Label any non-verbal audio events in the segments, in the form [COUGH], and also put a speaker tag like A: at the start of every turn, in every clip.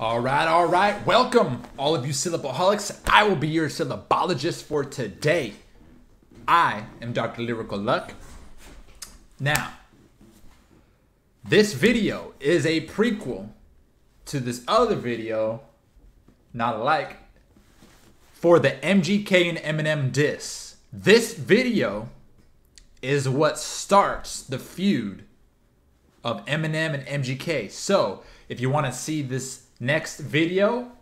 A: All right, all right. Welcome, all of you syllaboholics. I will be your syllabologist for today. I am Dr. Lyrical Luck. Now, this video is a prequel to this other video, not alike, for the MGK and Eminem diss. This video is what starts the feud of Eminem and MGK. So, if you want to see this next video,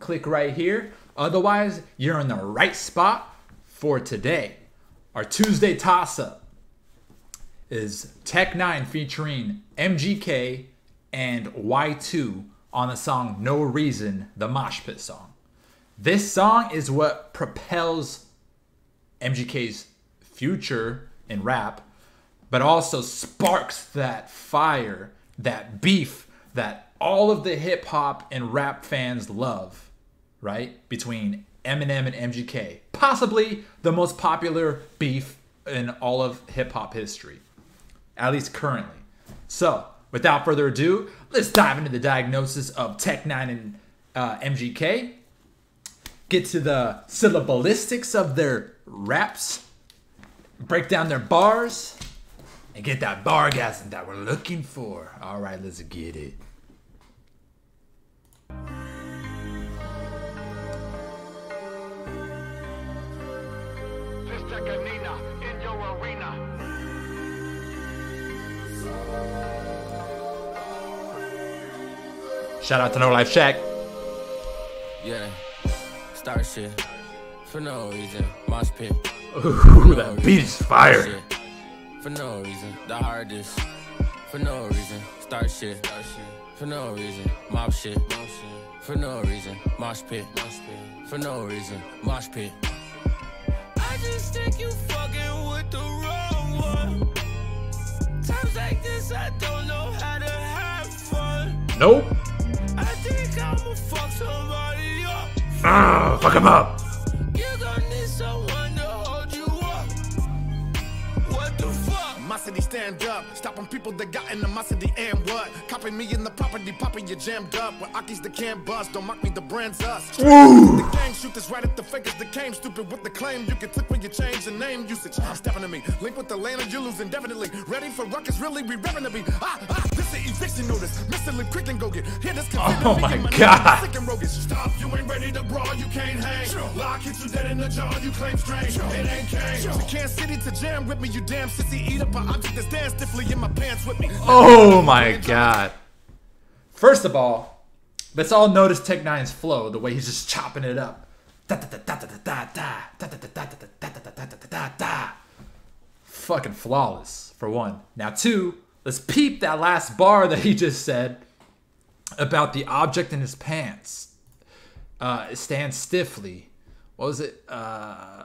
A: click right here. Otherwise, you're in the right spot for today. Our Tuesday toss up is Tech N9ne featuring MGK and Y2 on the song No Reason, the Mosh Pit song. This song is what propels MGK's future in rap, but also sparks that fire, that beef that all of the hip hop and rap fans love, right? Between Eminem and MGK. Possibly the most popular beef in all of hip hop history, at least currently. So, without further ado, let's dive into the diagnosis of Tech N9ne and uh, MGK. Get to the syllabalistics of their raps, break down their bars, and get that bargasm that we're looking for. All right, let's get it. Shout out to No Life Shaq.
B: Yeah, start shit for no reason. Mosh pit.
A: Ooh, that beat is fire.
B: Shit. For no reason. The hardest. For no reason. Start shit. Start shit. For no reason. Mob shit. Mob shit. For no reason. Mosh pit. Mosh pit. For no reason. Mosh pit. I just think you fucking with the wrong one. Times like this, I don't know how to have fun.
A: Nope.
B: I think I'ma fuck somebody up.
A: Ah, fuck him up.
C: Stand up, stopping people that got animosity and what? Copying me in the property, popping you jammed up. With Aki's the can bust, don't mock me, the brand's us. The gang shoot this right at the fakers that came stupid with the claim. You can click when you change the name usage. Stepping to me, link with the land you lose indefinitely. Ready for ruckus, really, we revving to be. Ah, ah, this is eviction notice. Mr. Lip quick and go get. Here, this
A: Oh my God.
C: Stop, you ain't ready to brawl, you can't hang. Lock, hit you dead in the jaw, you claim strange. It ain't came. To Kansas City to jam with me, you damn sissy. Eat up an object that stands stiffly in my pants with me.
A: Oh my god. First of all, let's all notice Tech N9ne's flow, the way he's just chopping it up. Fucking flawless, for one. Now, two, let's peep that last bar that he just said about the object in his pants. Uh, it stands stiffly. What was it? Uh,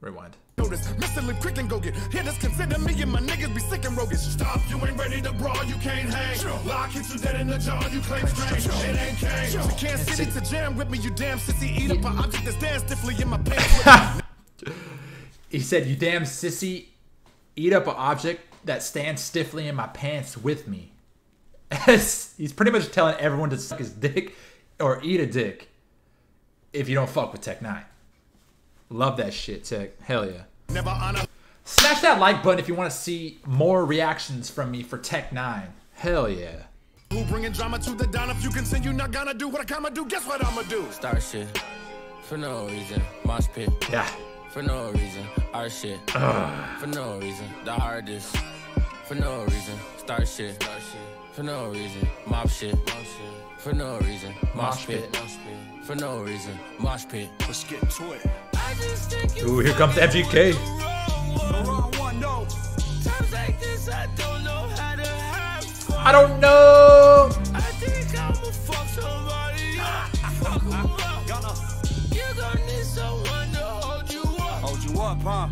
A: rewind.
C: Notice, Mr. Lip quick and go get. Here, this consider me and my niggas be sick and roguish. Stop, you ain't ready to brawl, you can't hang. Lock, hit you dead in the jaw, you claim strange. It ain't came. To Kansas City to jam with me, you damn sissy. Eat up an object that stands stiffly in my pants with me. [LAUGHS]
A: He said, "You damn sissy, eat up an object that stands stiffly in my pants with me." [LAUGHS] He's pretty much telling everyone to suck his dick or eat a dick if you don't fuck with Tech N9ne. Love that shit, Tech. Hell yeah.
C: Never honor.
A: Smash that like button if you want to see more reactions from me for Tech N9ne. Hell yeah.
C: Who bringing drama to the down? If you continue not gonna do what I come to do, guess what I'ma do?
B: Start shit for no reason. Mosh pit
A: Yeah.
B: for no reason. Our shit for no reason. The hardest for no reason. Start shit for no reason. Mob shit for no reason. Mosh pit for no reason. Mosh pit.
C: Let's get to it.
B: I just think you
A: Ooh, here comes MGK.
C: Wrong one, no.
B: Times like this, I don't know how to have fun.
A: I don't know.
B: I think I'ma fuck somebody up. Fuck 'em up. You gonna need someone to hold you up.
D: Hold you up, huh?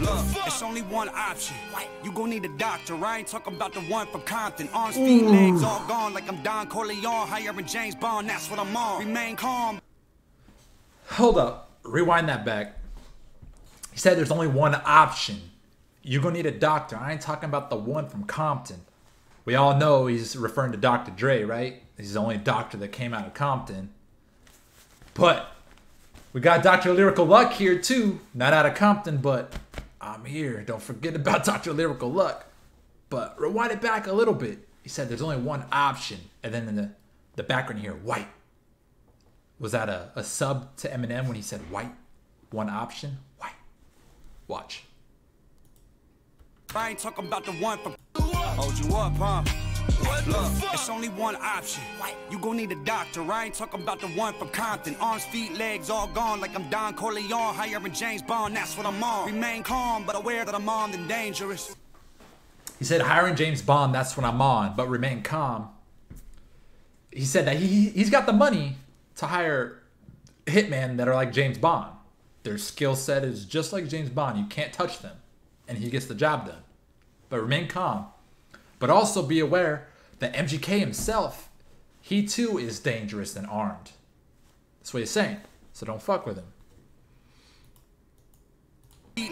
D: Look, it's only one option. You gon' need a doctor. I ain't talking about the one from Compton. Arms, feet, legs all gone like I'm Don Corleone. Hiring James Bond, that's what I'm on. Remain calm.
A: Hold up. Rewind that back. He said there's only one option. You're gonna need a doctor. I ain't talking about the one from Compton. We all know he's referring to Dr. Dre, right? He's the only doctor that came out of Compton. But we got Dr. Lyrical Luck here too. Not out of Compton, but I'm here. Don't forget about [LAUGHS] Dr. Lyrical Luck. But rewind it back a little bit. He said there's only one option. And then in the, the background here, white. Was that a, a sub to Eminem when he said white? One option? White. Watch.
D: I ain't talking about the one from hold you up, huh? Look, it's only one option. You gon' need a doctor. I ain't talking about the one from Compton. Arms, feet, legs all gone like I'm Don Corleone. Hiring James Bond, that's what I'm on. Remain calm, but aware that I'm armed and dangerous.
A: He said hiring James Bond, that's what I'm on, but remain calm. He said that he he's got the money to hire hitmen that are like James Bond. Their skill set is just like James Bond. You can't touch them. And he gets the job done. But remain calm. But also be aware that MGK himself, he too is dangerous and armed. That's what he's saying. So don't fuck with him.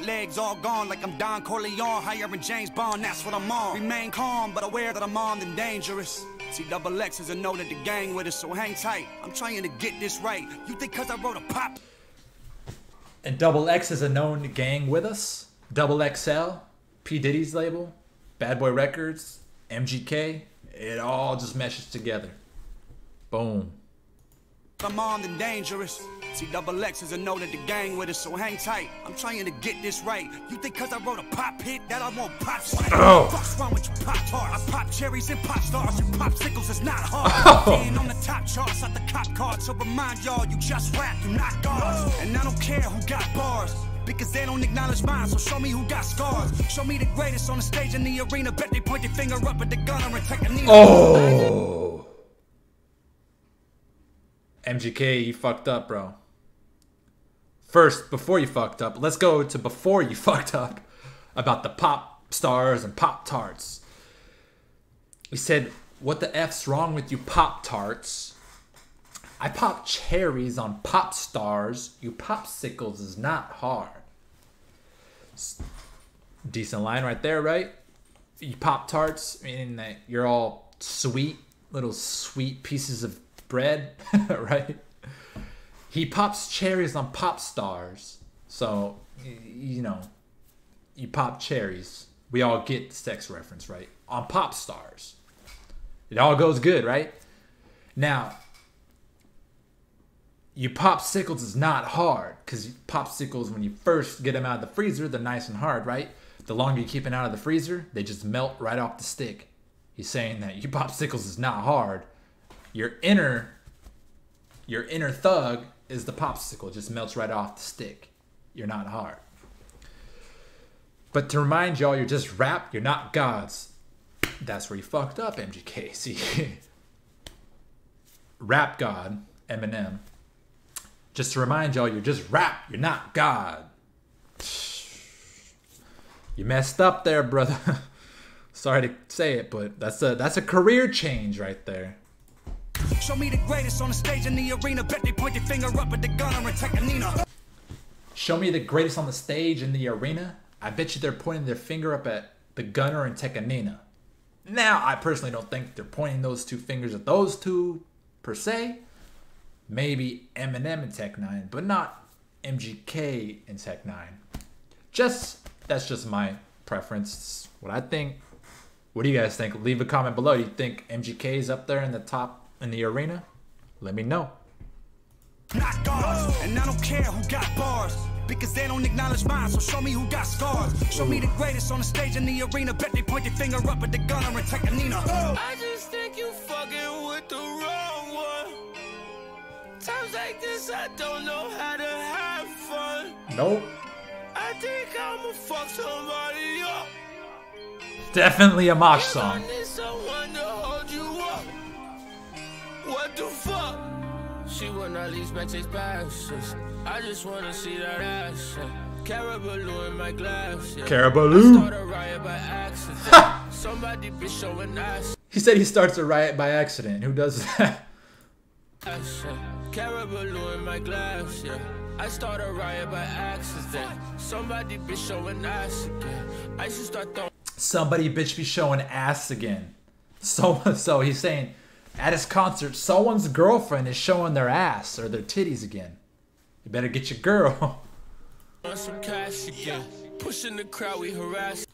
D: Legs all gone like I'm Don Corleone. Hiring James Bond, that's what I'm on. Remain calm, but aware that I'm armed and dangerous. See, double X is a note that the gang with us, so hang tight. I'm trying to get this right. You think cause I wrote a pop
A: And Double X is a known gang with us. Double XL, P. Diddy's label, Bad Boy Records, MGK. It all just meshes together. Boom.
D: I'm armed and dangerous. See, double X is a note that the gang with us, so hang tight. I'm trying to get this right. You think cause I wrote a pop hit that I won't pop shit?
A: Oh.
D: What's wrong with you pop tarts? I pop cherries and pop stars. You popsicles is not hard. [LAUGHS] Oh. Being on the top charts at the cop card. So remind y'all, you just rap, you not guards. Oh. And I don't care who got bars. Because they don't acknowledge mine, so show me who got scars. Show me the greatest on the stage in the arena. Bet they point their finger up at the gunner and take a knee.
A: Oh. MGK, you fucked up, bro. First, before you fucked up, let's go to before you [LAUGHS] fucked up about the pop stars and pop tarts. He said, What the F's wrong with you pop tarts? I pop cherries on pop stars. You popsicles is not hard. Decent line right there, right? You pop tarts, meaning that you're all sweet, little sweet pieces of bread, [LAUGHS] right? He pops cherries on pop stars. So, you know, you pop cherries. We all get the sex reference, right? On pop stars. It all goes good, right? Now, you popsicles is not hard because popsicles, when you first get them out of the freezer, they're nice and hard, right? The longer you keep them out of the freezer, they just melt right off the stick. He's saying that you popsicles is not hard. Your inner, your inner thug is the popsicle, it just melts right off the stick. You're not hard. But to remind y'all, you're just rap, you're not gods. That's where you fucked up, MGK. [LAUGHS] See, rap god, Eminem. Just to remind y'all, you're just rap, you're not God. You messed up there, brother. [LAUGHS] Sorry to say it, but that's a that's a career change right there.
D: Show me the greatest on the stage in the arena. Bet they point their finger up at the gunner and take a Nina.
A: Show me the greatest on the stage in the arena. I bet you they're pointing their finger up at the gunner and Tekanina. Now, I personally don't think they're pointing those two fingers at those two per se. Maybe Eminem and Tech N9ne, but not MGK and Tech N9ne. Just that's just my preference. What I think. What do you guys think? Leave a comment below. Do you think MGK is up there in the top in the arena? Let me know.
D: Not guards. And I don't care who got bars. Because they don't acknowledge mine, so show me who got scars. Show me the greatest on the stage in the arena. Bet they point their finger up at the gunner and take a Nina.
B: I just think you fucking with the wrong one. Times like this, I don't know how to have fun.
A: Nope.
B: I think I'ma fuck somebody up.
A: Definitely a mosh song.
B: Not leave my. I just wanna see that. Caribou in my glass. Yeah.
A: Caribou.
B: Start a riot by accident. Somebody be showing ass.
A: He said he starts a riot by accident. Who does that?
B: Caribou in my glass, yeah. I start a riot by accident. Somebody be showing ass again. I should start throwing
A: Somebody bitch be showing ass again. So [LAUGHS] so he's saying at his concert, someone's girlfriend is showing their ass or their titties again. You better get your girl.
B: On some cash again. Pushing the crowd, we harass.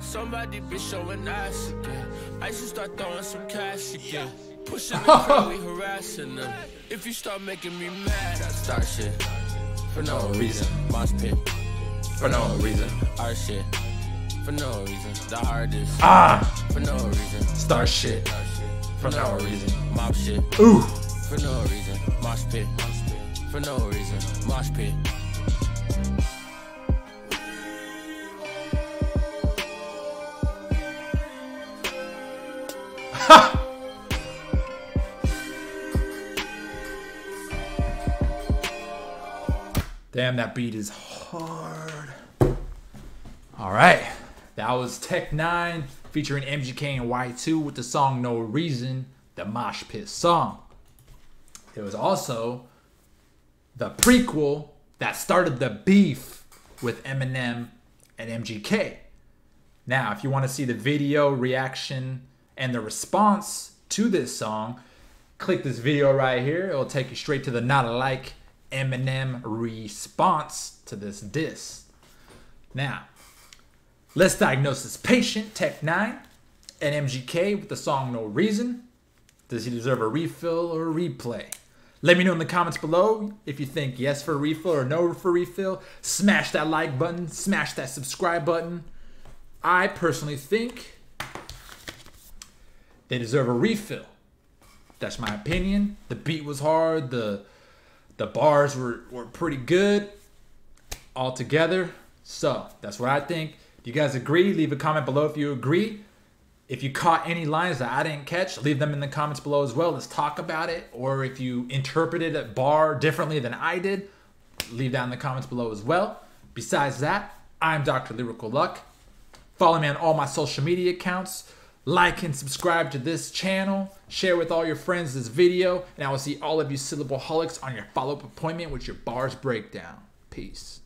B: Somebody be showing ass again. I should start throwing some cash again. Pushing the crowd, we harassing them. If you start making me mad, I start shit. For no reason. Mosh pit.
A: For no reason.
B: Our shit. For no reason. The hardest.
A: Ah,
B: For no reason.
A: star shit. For no reason.
B: Mob shit.
A: Ooh.
B: For no reason. Mosh pit. For no reason. Mosh pit.
A: Damn, that beat is hard. All right. That was Tech N9ne featuring MGK and Y2 with the song No Reason, the Mosh Pit song. It was also the prequel that started the beef with Eminem and MGK. Now, if you want to see the video reaction and the response to this song, click this video right here. It will take you straight to the not alike Eminem response to this diss. Now, let's diagnose this patient, Tech N9ne and MGK with the song No Reason. Does he deserve a refill or a replay? Let me know in the comments below if you think yes for refill or no for refill. Smash that like button, smash that subscribe button. I personally think they deserve a refill. That's my opinion. The beat was hard, the the bars were, were pretty good altogether. So that's what I think. Do you guys agree? Leave a comment below if you agree. If you caught any lines that I didn't catch, leave them in the comments below as well. Let's talk about it. Or if you interpreted a bar differently than I did, leave that in the comments below as well. Besides that, I'm Dr. Lyrical Luck. Follow me on all my social media accounts. Like and subscribe to this channel. Share with all your friends this video. And I will see all of you syllable holics on your follow up appointment with your bars breakdown. Peace.